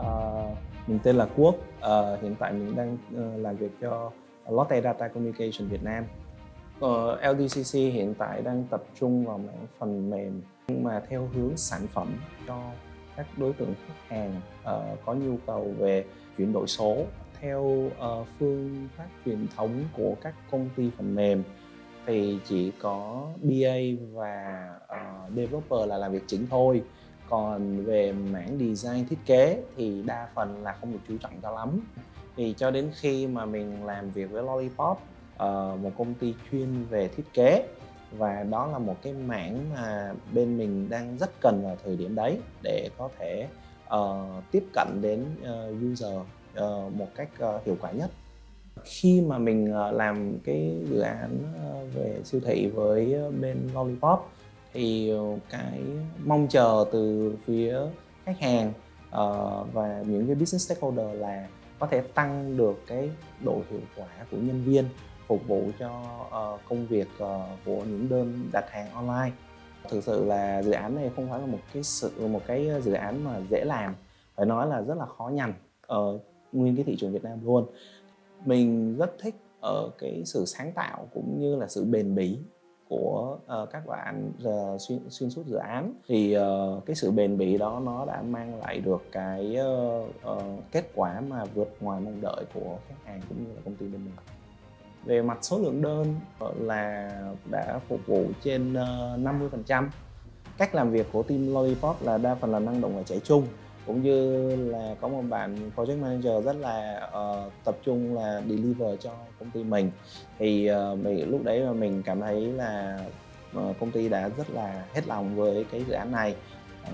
Uh, mình tên là Quốc. Uh, hiện tại mình đang uh, làm việc cho Lotte Data Communication Việt Nam. Uh, LDCC hiện tại đang tập trung vào mảng phần mềm nhưng mà theo hướng sản phẩm cho các đối tượng khách hàng uh, có nhu cầu về chuyển đổi số theo uh, phương pháp truyền thống của các công ty phần mềm thì chỉ có BA và uh, developer là làm việc chính thôi còn về mảng design thiết kế thì đa phần là không được chú trọng cho lắm. Thì cho đến khi mà mình làm việc với Lollipop uh, một công ty chuyên về thiết kế và đó là một cái mảng mà bên mình đang rất cần vào thời điểm đấy để có thể uh, tiếp cận đến uh, user uh, một cách uh, hiệu quả nhất. Khi mà mình uh, làm cái dự án uh, về siêu thị với bên Lollipop thì ờ, cái mong chờ từ phía khách hàng uh, và những cái business stakeholder là có thể tăng được cái độ hiệu quả của nhân viên phục vụ cho uh, công việc uh, của những đơn đặt hàng online. Thực sự là dự án này không phải là một cái sự một cái dự án mà dễ làm phải nói là rất là khó nhằn ở nguyên cái thị trường Việt Nam luôn. Mình rất thích ở cái sự sáng tạo cũng như là sự bền bỉ của uh, các bạn uh, ờ, xuyên xuyên suốt dự án. Thì uh, cái sự bền bỉ đó nó đã mang lại được cái uh, uh, kết quả mà vượt ngoài mong đợi của khách hàng cũng như là công ty bên mình. Về mặt số lượng đơn là đã phục vụ trên uh, 50% cách làm việc của team Lollipop là đa phần là năng động và chạy chung cũng như là có một bạn project manager rất là uh, tập trung là deliver cho công ty mình. Thì ờ, uh, mình lúc đấy mà mình cảm thấy là uh, công ty đã rất là hết lòng với cái dự án này. Uh,